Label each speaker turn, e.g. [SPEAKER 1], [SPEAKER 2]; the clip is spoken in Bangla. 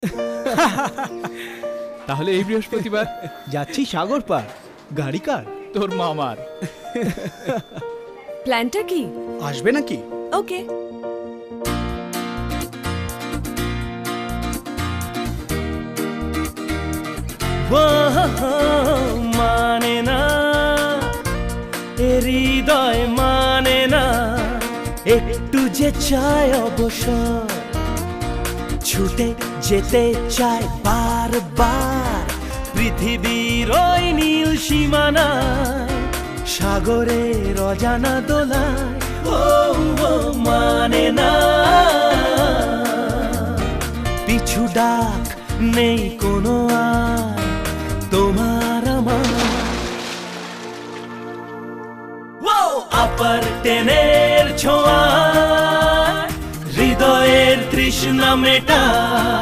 [SPEAKER 1] তাহলে এই বৃহস্পতিবার?
[SPEAKER 2] যাচ্ছি সাগর পার। গাড়ি কার?
[SPEAKER 1] তোর মামার।
[SPEAKER 3] প্ল্যানটা কি?
[SPEAKER 2] আসবে নাকি?
[SPEAKER 3] ওকে।
[SPEAKER 4] মানে না। হৃদয় মানে না। একটু যে চায় অবসর। ছুটে যেতে চায় বারবার পৃথিবীর ওই নীল সীমানা, সাগরের রজানা দোলায়। ও মানে না। পিছু ডাক নেই কোনো আর, তোমার আমার। আপার টেনের तृष्णा मेटा।